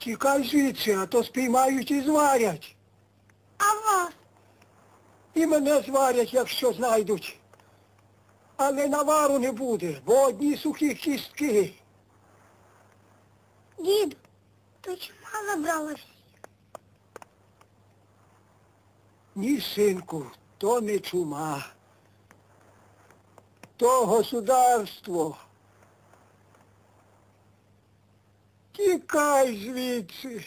Тікай звідси, а то спіймають і зварять. А вас? І мене зварять, якщо знайдуть. Але навару не буде, бо одні сухі кістки. Дід, то чума забралась? Ні, синку, то не чума. То государство. Тікай звідси.